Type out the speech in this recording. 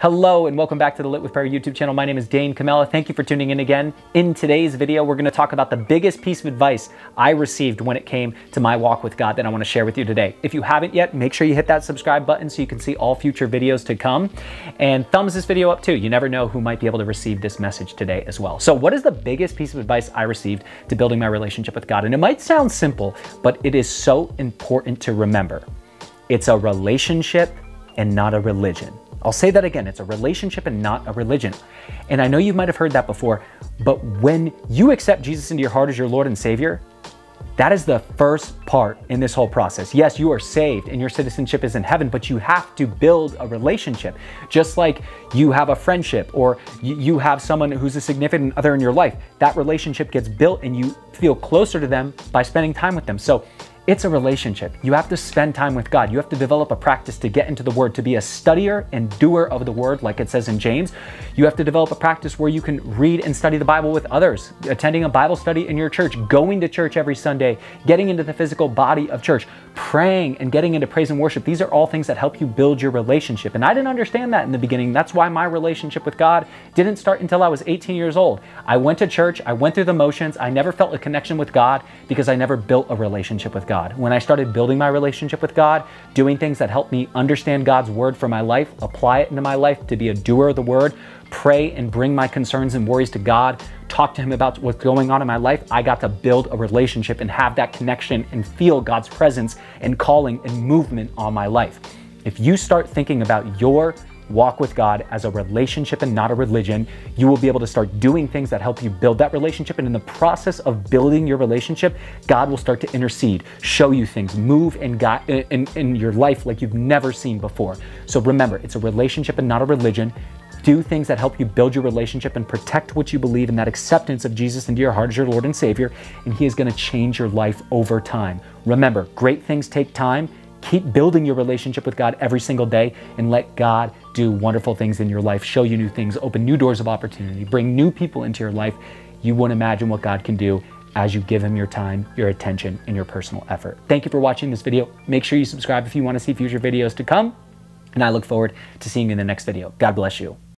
Hello and welcome back to the Lit with Prayer YouTube channel. My name is Dayne Kamela. Thank you for tuning in again. In today's video, we're going to talk about the biggest piece of advice I received when it came to my walk with God that I want to share with you today. If you haven't yet, make sure you hit that subscribe button so you can see all future videos to come and thumbs this video up too. You never know who might be able to receive this message today as well. So what is the biggest piece of advice I received to building my relationship with God? And it might sound simple, but it is so important to remember. It's a relationship and not a religion. I'll say that again. It's a relationship and not a religion. And I know you might have heard that before, but when you accept Jesus into your heart as your Lord and Savior, that is the first part in this whole process. Yes, you are saved and your citizenship is in heaven, but you have to build a relationship. Just like you have a friendship or you have someone who's a significant other in your life, that relationship gets built and you feel closer to them by spending time with them. So it's a relationship. You have to spend time with God. You have to develop a practice to get into the Word, to be a studier and doer of the Word, like it says in James. You have to develop a practice where you can read and study the Bible with others, attending a Bible study in your church, going to church every Sunday, getting into the physical body of church, praying and getting into praise and worship. These are all things that help you build your relationship. And I didn't understand that in the beginning. That's why my relationship with God didn't start until I was 18 years old. I went to church, I went through the motions, I never felt a connection with God because I never built a relationship with God. God. When I started building my relationship with God, doing things that helped me understand God's word for my life, apply it into my life to be a doer of the word, pray and bring my concerns and worries to God, talk to Him about what's going on in my life, I got to build a relationship and have that connection and feel God's presence and calling and movement on my life. If you start thinking about your walk with God as a relationship and not a religion, you will be able to start doing things that help you build that relationship. And in the process of building your relationship, God will start to intercede, show you things, move in, God, in, in your life like you've never seen before. So remember, it's a relationship and not a religion. Do things that help you build your relationship and protect what you believe in that acceptance of Jesus into your heart as your Lord and Savior, and He is going to change your life over time. Remember, great things take time Keep building your relationship with God every single day and let God do wonderful things in your life, show you new things, open new doors of opportunity, bring new people into your life. You won't imagine what God can do as you give Him your time, your attention, and your personal effort. Thank you for watching this video. Make sure you subscribe if you want to see future videos to come. And I look forward to seeing you in the next video. God bless you.